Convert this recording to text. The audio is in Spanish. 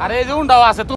Are de un dado tú.